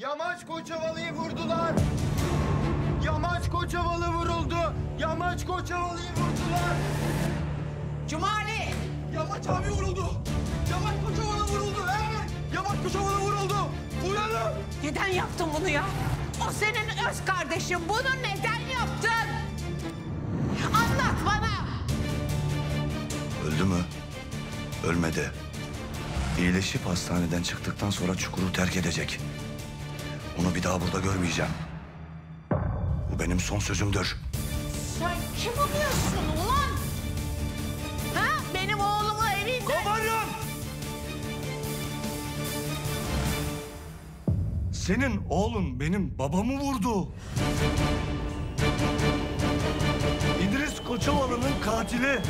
Yamaç Koçovalı'yı vurdular. Yamaç Koçovalı vuruldu. Yamaç Koçovalı'yı vurdular. Cumali! Yamaç abi vuruldu. Yamaç Koçovalı vuruldu. Evet. Yamaç Koçovalı vuruldu. Uyanın. Neden yaptın bunu ya? O senin öz kardeşin. Bunu neden yaptın? Anlat bana. Öldü mü? Ölmedi. İyileşip hastaneden çıktıktan sonra çukuru terk edecek. Onu bir daha burada görmeyeceğim. Bu benim son sözümdür. Sen kim oluyorsun ulan? Ha? Benim oğlumu evinde... Komutanım! Senin oğlun benim babamı vurdu. İdris Koçovalı'nın katili.